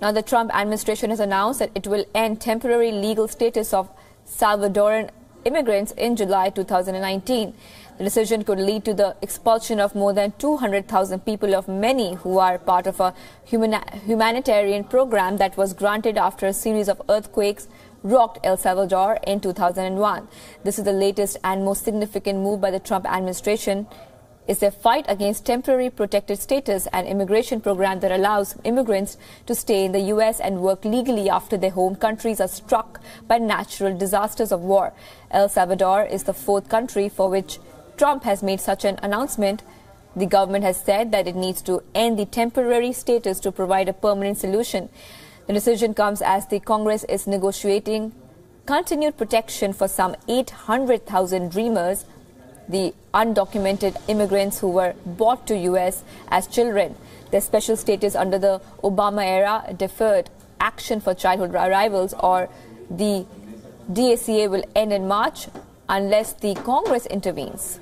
Now, the Trump administration has announced that it will end temporary legal status of Salvadoran immigrants in July 2019. The decision could lead to the expulsion of more than 200,000 people, of many who are part of a humanitarian program that was granted after a series of earthquakes rocked El Salvador in 2001. This is the latest and most significant move by the Trump administration is a fight against temporary protected status and immigration program that allows immigrants to stay in the U.S. and work legally after their home countries are struck by natural disasters of war. El Salvador is the fourth country for which Trump has made such an announcement, the government has said that it needs to end the temporary status to provide a permanent solution. The decision comes as the Congress is negotiating continued protection for some 800,000 dreamers, the undocumented immigrants who were brought to U.S. as children. Their special status under the Obama era deferred action for childhood arrivals or the DACA will end in March unless the Congress intervenes.